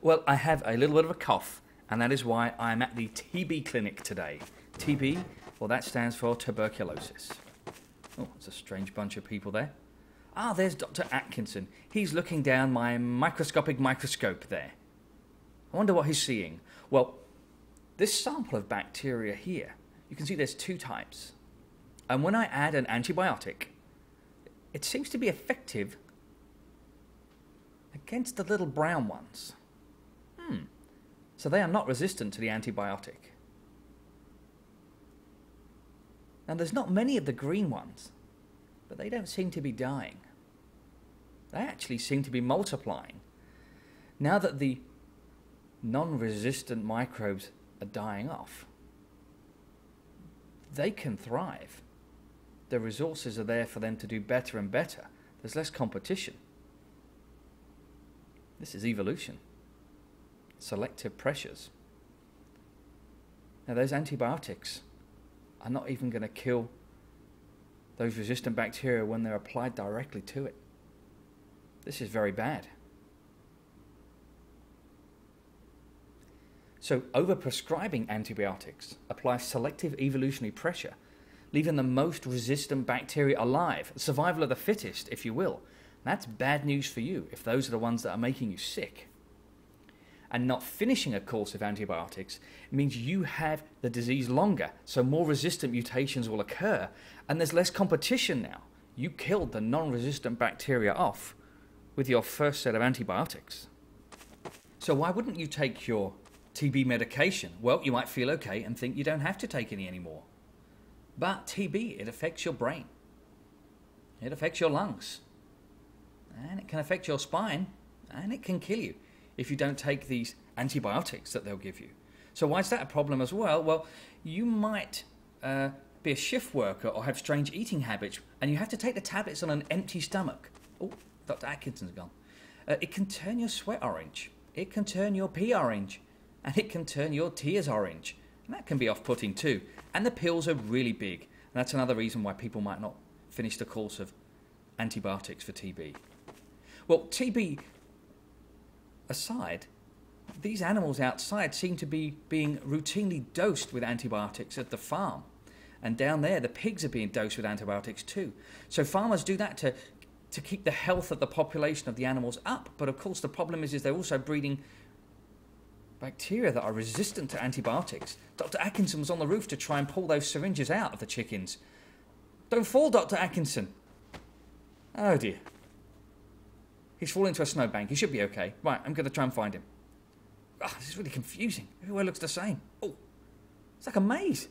Well, I have a little bit of a cough, and that is why I'm at the TB clinic today. TB, well, that stands for tuberculosis. Oh, it's a strange bunch of people there. Ah, there's Dr. Atkinson. He's looking down my microscopic microscope there. I wonder what he's seeing. Well, this sample of bacteria here, you can see there's two types. And when I add an antibiotic, it seems to be effective against the little brown ones. Hmm. So they are not resistant to the antibiotic. Now, there's not many of the green ones, but they don't seem to be dying. They actually seem to be multiplying. Now that the non resistant microbes are dying off, they can thrive. The resources are there for them to do better and better. There's less competition. This is evolution. Selective pressures. Now, those antibiotics are not even going to kill those resistant bacteria when they're applied directly to it. This is very bad. So, overprescribing antibiotics applies selective evolutionary pressure, leaving the most resistant bacteria alive, survival of the fittest, if you will. That's bad news for you if those are the ones that are making you sick. And not finishing a course of antibiotics means you have the disease longer, so more resistant mutations will occur, and there's less competition now. You killed the non resistant bacteria off with your first set of antibiotics. So, why wouldn't you take your TB medication? Well, you might feel okay and think you don't have to take any anymore. But TB, it affects your brain, it affects your lungs, and it can affect your spine, and it can kill you if you don't take these antibiotics that they'll give you. So, why is that a problem as well? Well, you might uh, be a shift worker or have strange eating habits, and you have to take the tablets on an empty stomach. Oh, Dr. Atkinson's gone. Uh, it can turn your sweat orange, it can turn your pee orange, and it can turn your tears orange. And that can be off putting too. And the pills are really big. And that's another reason why people might not finish the course of antibiotics for TB. Well, TB aside, these animals outside seem to be being routinely dosed with antibiotics at the farm. And down there, the pigs are being dosed with antibiotics too. So farmers do that to, to keep the health of the population of the animals up. But of course, the problem is, is they're also breeding bacteria that are resistant to antibiotics. Dr. Atkinson was on the roof to try and pull those syringes out of the chickens. Don't fall, Dr. Atkinson. Oh dear. He's fallen into a snowbank. He should be okay. Right, I'm going to try and find him. Oh, this is really confusing. Everywhere looks the same. Oh, it's like a maze.